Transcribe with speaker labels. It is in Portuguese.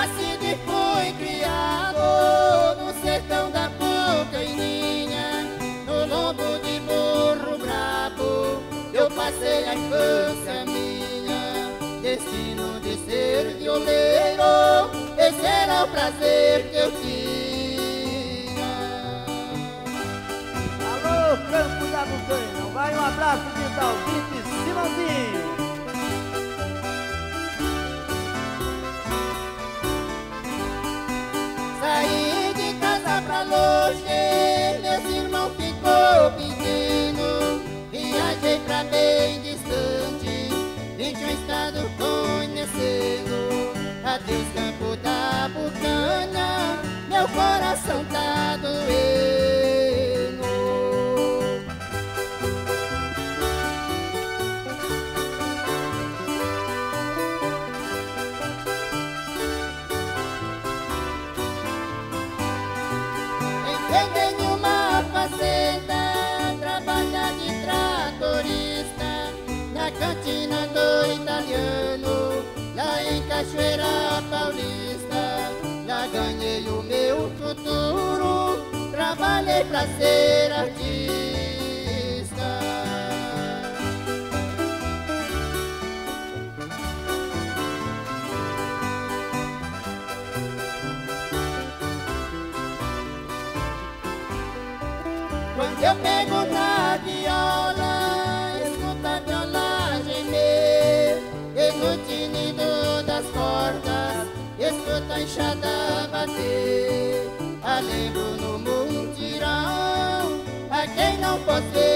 Speaker 1: Nascido e fui criado no sertão da Pocaininha, no lombo de burro brabo, eu passei a infância minha. Destino de ser violeiro, esse era o prazer que eu tinha.
Speaker 2: Alô, Campo da Bucanha, vai um abraço de Talvito e Simãozinho.
Speaker 1: De um estado conhecendo. Adeus campo da bucana, meu coração tá doendo. Entrei em uma fazenda, trabalhar de tratorista Na cantina do Cachoeira Paulista Lá ganhei o meu futuro, trabalhei pra ser artista. Quando eu pego na escuto a enxada bater Alego no mutirão, a quem não pode